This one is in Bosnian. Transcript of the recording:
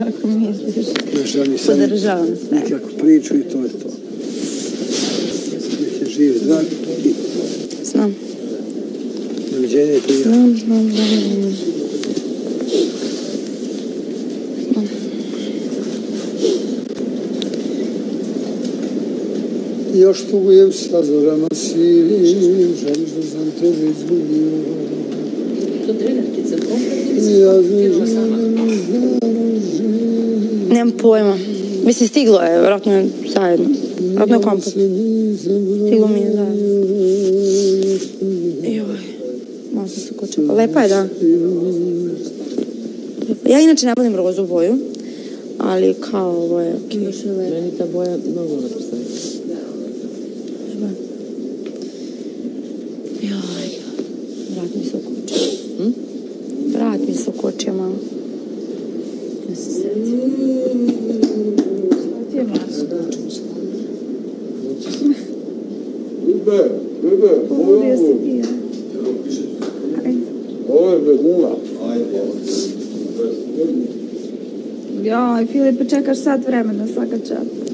Kako misliš? Ja nisam Podržavam sve. nikakvu priču i to je to. Nek je živ, zdrav i Znam, doviđenje i prijatno. znam, znam, znam. Još tugujem sa zorama sivim, žališ da sam tebe izgubio. Nemam pojma. Mislim, stiglo je, vjerojatno je zajedno. Vjerojatno je komplet. Stiglo mi je zajedno. Joj, malo sam se kočila. Lepa je, da. Ja inače ne volim rozu boju, ali kao ovo je okej. Meni ta boja mnogo lepo stoji. Joj, vrat mi se ukočio. Hm? Vrat mi se ukočio malo. Ja se setim. Bebe, bebe, ovo je Ovo je beguna. Joj, Filipe, čekaš sat vremena svaka čast.